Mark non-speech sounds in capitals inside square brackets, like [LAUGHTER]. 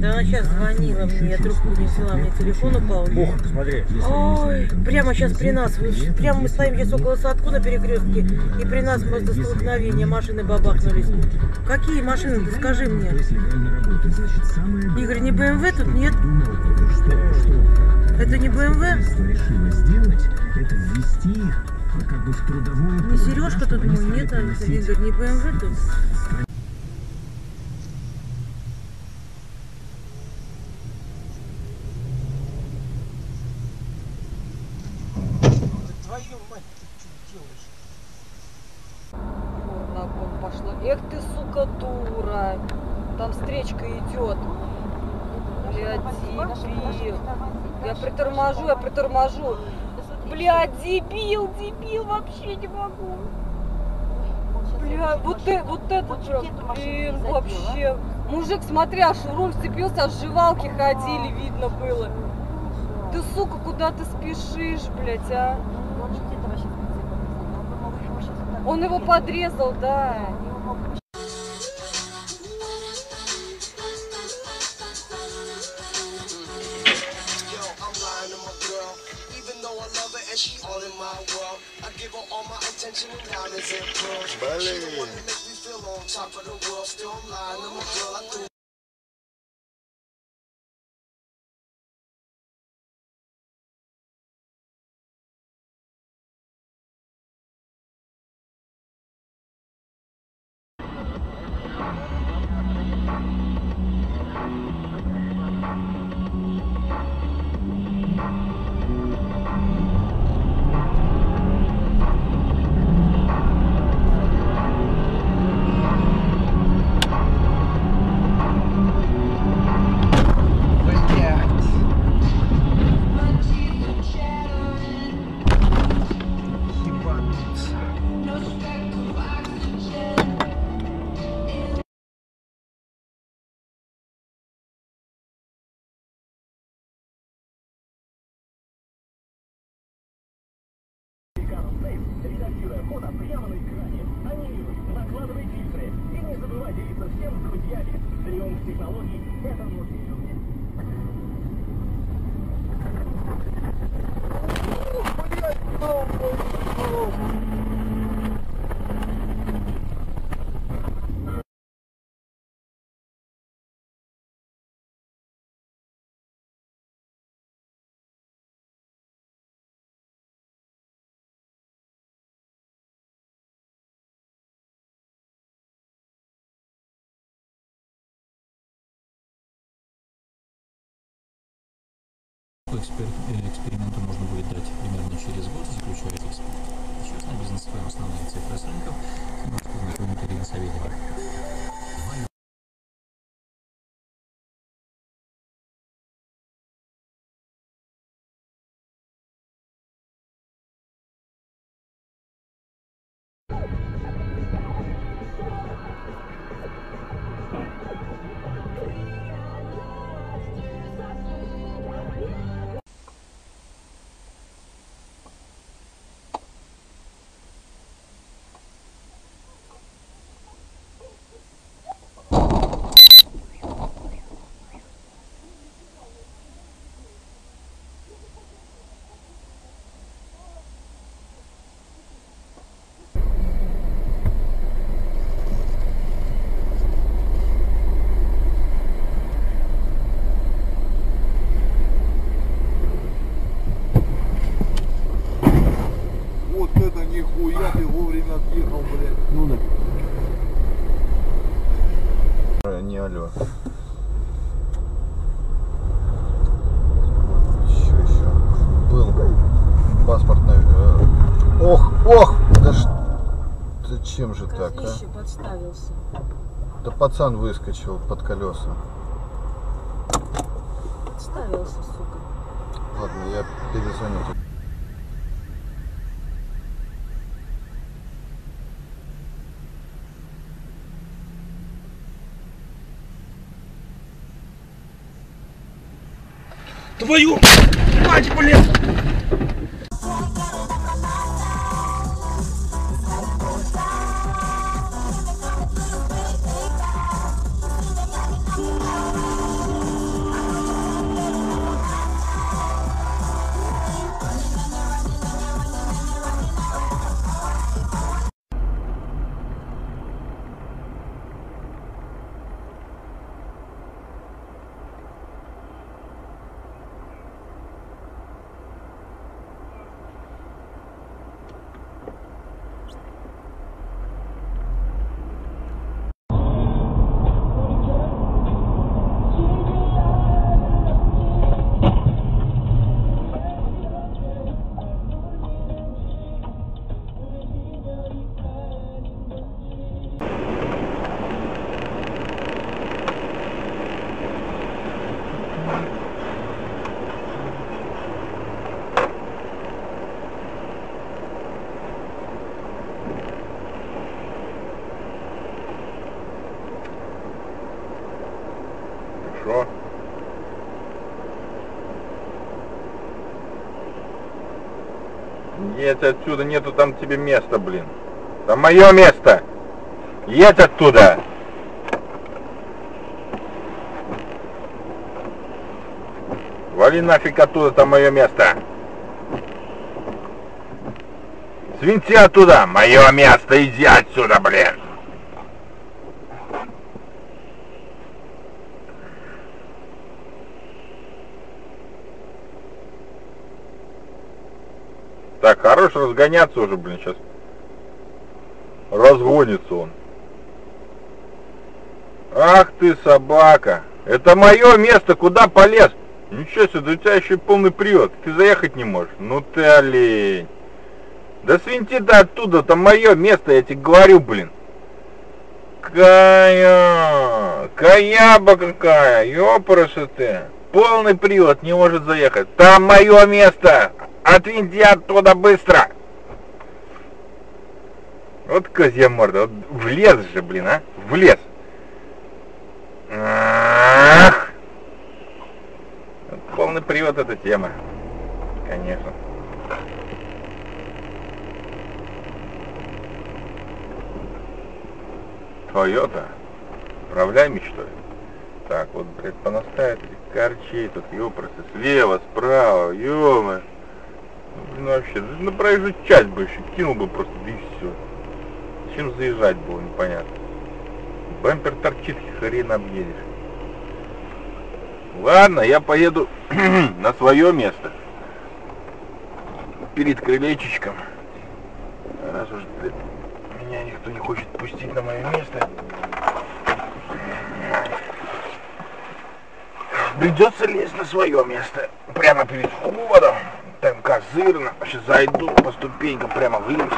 Да она сейчас звонила мне, я трубку не взяла, мне телефон упал. Ух, смотри. Ой, прямо сейчас при нас, прямо мы стоим сейчас около садку на перекрестке, и при нас после столкновения машины бабахнулись. Какие машины, ты скажи мне. Игорь, не БМВ тут нет? Это не БМВ? решила сделать, это ввести их как бы в трудовую Не Сережка тут нет, а Игорь, не БМВ тут? Вот на обгон пошла. Эх ты, сука, дура. Там встречка идет. Блядь, дебил. Я приторможу, я приторможу. Блядь, дебил, дебил, вообще не могу. Бля, вот, э, вот это прям, блин, вообще. Мужик, смотри, аж в руль вцепился, аж жевалки ходили, видно было. Ты, сука, куда ты спешишь, блядь, а? Он его подрезал, да. Yo, inexper- inexperienced. Нихуя ты вовремя отъехал, блядь. Ну да. Не алло. Еще, еще. Был паспортный. э, Ох, ох! Да ш... Зачем же так, а? подставился. Да пацан выскочил под колеса. Подставился, сука. Ладно, я перезвоню. Твою мать, блин! Что? Едь отсюда, нету там тебе места, блин. Там мое место. Едь оттуда. Вали нафиг оттуда, там мое место. Свинти оттуда, мое место, иди отсюда, блин. Так, хорош разгоняться уже, блин, сейчас. Разгонится он. Ах ты, собака. Это мое место, куда полез? Ничего себе, да у тебя еще полный привод. Ты заехать не можешь. Ну ты олень. Да свинти ты оттуда, это мое место, я тебе говорю, блин. Кая, каяба какая, ёпрасы ты. Полный привод не может заехать. Там мое место. Отвинти оттуда быстро. Вот козья морда, вот влез же, блин, а, влез. Ах! Полный привод эта тема, конечно. Тойота, управляй мечтой. Так, вот, блядь, понаставят этих корчей тут, ёпросы, слева, справа, ёма. Ну, блин, вообще, на проезжую часть бы еще кинул бы просто, да и все. Зачем заезжать было, непонятно. Бампер торчит, хрен объедешь. Ладно, я поеду [CLEARS THROAT] на свое место. Перед крылечечком. Раз уж блядь, меня никто не хочет пустить на мое место. Придется лезть на свое место. Прямо перед входом. Там козырно. Сейчас зайду по ступенькам, прямо вылезу.